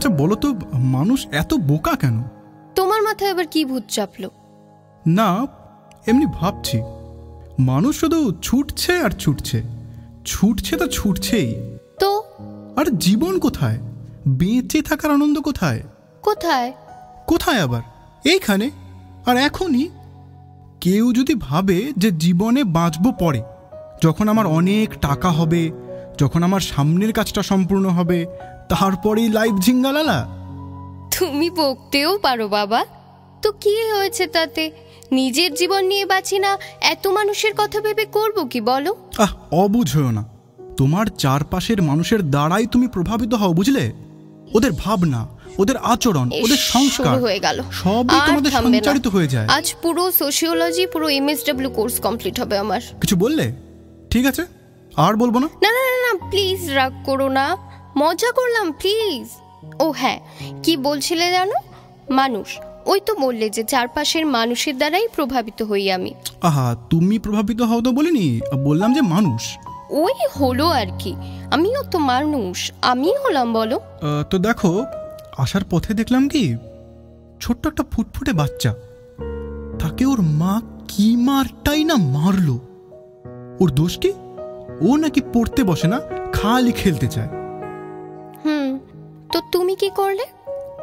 আচ্ছা বলো তো মানুষ এত বোকা কেন? তোমার মাথায় আবার কি ভূত চাপলো? না এমনি ভাবছি। মানুষ শুধু ছুটছে আর ছুটছে। ছুটছে তো ছুটছেই। তো? আর জীবন কোথায়? বেঁচে থাকার আনন্দ কোথায়? কোথায়? কোথায় আবার? এইখানে? আর এখনই? কেউ যদি ভাবে যে জীবনে বাঁচবো পরে যখন আমার অনেক টাকা হবে যখন আমার সামনের কাজটা সম্পূর্ণ হবে তারপরেই লাইফ ঝিঙ্গালালা তুমি বকতেও পারো বাবা। তো কি হয়েছে তাতে? নিজের জীবন নিয়ে বাঁচি না এত মানুষের কথা ভেবে করব কি বলো? আহ অবুঝ না। তোমার চারপাশের মানুষের দ্বারাই তুমি প্রভাবিত হও বুঝলে? ওদের ভাবনা ওদের আচরণ ওদের সংস্কার হয়ে গেল। সবই তোমাদের সঞ্চারিত হয়ে যায়। আজ পুরো সোশিওলজি পুরো এমএসডব্লিউ কোর্স কমপ্লিট হবে আমার। কিছু বললে? ঠিক আছে? আর বলব না? না না না প্লিজ রাগ করো না। মজা করলাম প্লিজ ও হ্যাঁ কি বলছিলে জানো? মানুষ ওই তো বললে যে চারপাশের মানুষের দ্বারাই প্রভাবিত হই আমি। আহা তুমি প্রভাবিত হও তো বলিনি বললাম যে মানুষ। ওই হলো আর কি আমিও তো মানুষ আমি হলাম বলো। তো দেখো আসার পথে দেখলাম কি ছোট্ট একটা ফুটফুটে বাচ্চা। তাকে ওর মা কি মারটাই না মারলো। ওর দোষ কি? ও নাকি পড়তে বসে না খালি খেলতে চায়। করলে?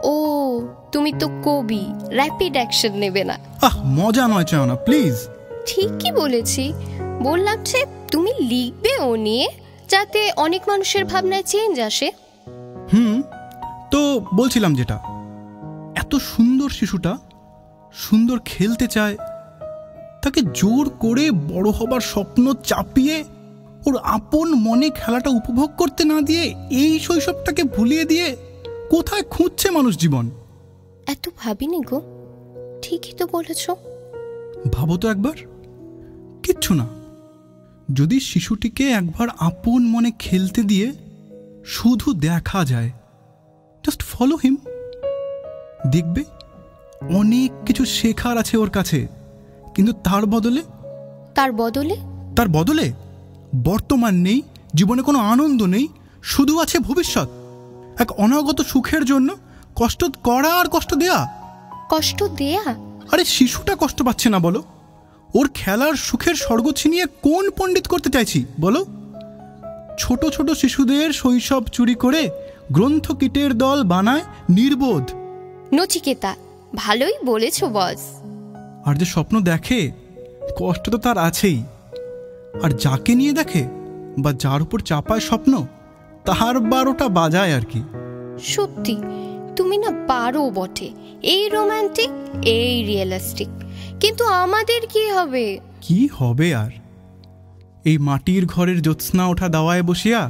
ও তুমি তো কবি র্যাপিড অ্যাকশন নেবে না। আহ মজা নয় চাও না প্লিজ ঠিকই বলেছি। বললাম যে তুমি লিখবে ও নিয়ে যাতে অনেক মানুষের ভাবনায় চেঞ্জ আসে। হুম তো বলছিলাম যেটা এত সুন্দর শিশুটা সুন্দর খেলতে চায় তাকে জোর করে বড় হবার স্বপ্ন চাপিয়ে ওর আপন মনে খেলাটা উপভোগ করতে না দিয়ে এই শৈশবটাকে ভুলিয়ে দিয়ে কোথায় খুঁজছে মানুষ জীবন? এত ভাবিনি গো। ঠিকই তো বলেছ। ভাবো তো একবার। কিচ্ছু না। যদি শিশুটিকে একবার আপন মনে খেলতে দিয়ে শুধু দেখা যায় জাস্ট ফলো হিম দেখবে অনেক কিছু শেখার আছে ওর কাছে কিন্তু তার বদলে? তার বদলে? তার বদলে? বর্তমান নেই জীবনে কোনো আনন্দ নেই শুধু আছে ভবিষ্যৎ। এক অনাগত সুখের জন্য কষ্ট করা আর কষ্ট দেয়া। কষ্ট দেয়া? আরে শিশুটা কষ্ট পাচ্ছে না বলো। ওর খেলার সুখের স্বর্গ ছিনিয়ে কোন পণ্ডিত করতে চাইছি বলো? ছোট ছোট শিশুদের শৈশব চুরি করে গ্রন্থ কীটের দল বানায় নির্বোধ। নচিকেতা ভালোই বলেছ বস। আর যে স্বপ্ন দেখে কষ্ট তো তার আছেই। আর যাকে নিয়ে দেখে বা যার উপর চাপায় স্বপ্ন তাহার বারোটা বাজায় আর কি। সত্যি তুমি না পারো বটে। এই রোমান্টিক এই রিয়েলিস্টিক কিন্তু আমাদের কি হবে? কি হবে আর? এই মাটির ঘরের জ্যোৎস্না ওঠা দাওয়ায় বসিয়া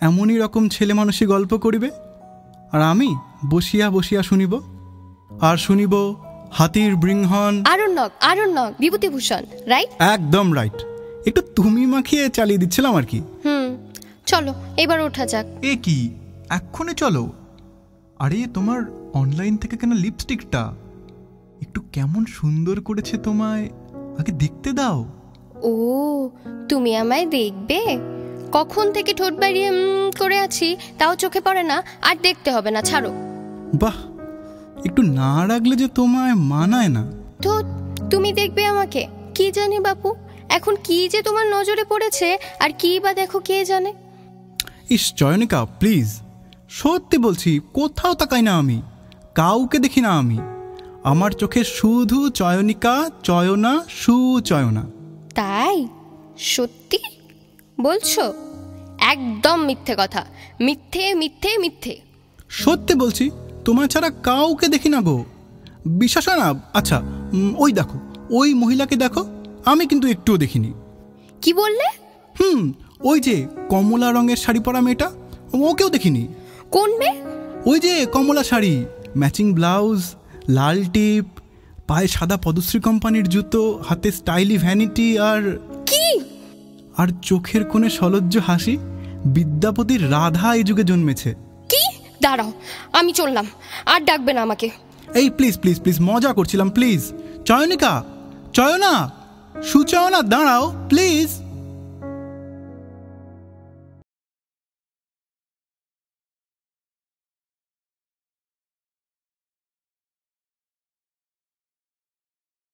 এমনই রকম ছেলে মানুষই গল্প করিবে? আর আমি বসিয়া বসিয়া শুনিব। আর শুনিব হাতির বৃংহন আরণ্যক আরণ্যক বিভূতিভূষণ রাইট একদম রাইট একটু তুমি মাখিয়ে চালিয়ে দিচ্ছিলাম আর কি। হুম। চলো এবার ওঠা যাক। এ কি? এক্ষুনি চলো? আরে তোমার অনলাইন থেকে কেনা লিপস্টিকটা একটু কেমন সুন্দর করেছে তোমায়। আগে দেখতে দাও। ও তুমি আমায় দেখবে? কখন থেকে ঠোঁট বাড়িয়ে করে আছি তাও চোখে পড়ে না। আর দেখতে হবে না ছাড়ো। বাহ! একটু না রাখলে যে তোমায় মানায় না। তো তুমি দেখবে আমাকে। কি জানি বাপু? এখন কি যে তোমার নজরে পড়েছে আর কি বা দেখো কে জানে? ইস চয়নিকা প্লিজ। সত্যি বলছি কোথাও তাকাই না আমি। কাউকে দেখি না আমি। আমার চোখে শুধু চয়নিকা চয়না সুচয়না তাই? সত্যি? বলছো? একদম মিথ্যে কথা। মিথ্যে মিথ্যে মিথ্যে। সত্যি বলছি তোমার ছাড়া কাউকে দেখি না গো। বিশ্বাস না? আচ্ছা ওই দেখো ওই মহিলাকে দেখো আমি কিন্তু একটুও দেখিনি। কি বললে? হুম ওই যে কমলা রঙের শাড়ি পরা মেয়েটা? ওকেও দেখিনি। কোন মেয়ে? ওই যে কমলা শাড়ি ম্যাচিং ব্লাউজ লাল টিপ পায়ে সাদা পদশ্রী কোম্পানির জুতো হাতে স্টাইলি ভ্যানিটি আর কি? আর চোখের কোণে সলজ্জ হাসি বিদ্যাপতির রাধা এই যুগে জন্মেছে। কি? দাঁড়াও আমি চললাম আর ডাকবে না আমাকে। এই প্লিজ প্লিজ প্লিজ মজা করছিলাম প্লিজ চয়নিকা চয়না সুচয়না দাঁড়াও প্লিজ